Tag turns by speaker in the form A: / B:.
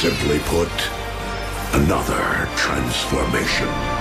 A: Simply put, another transformation.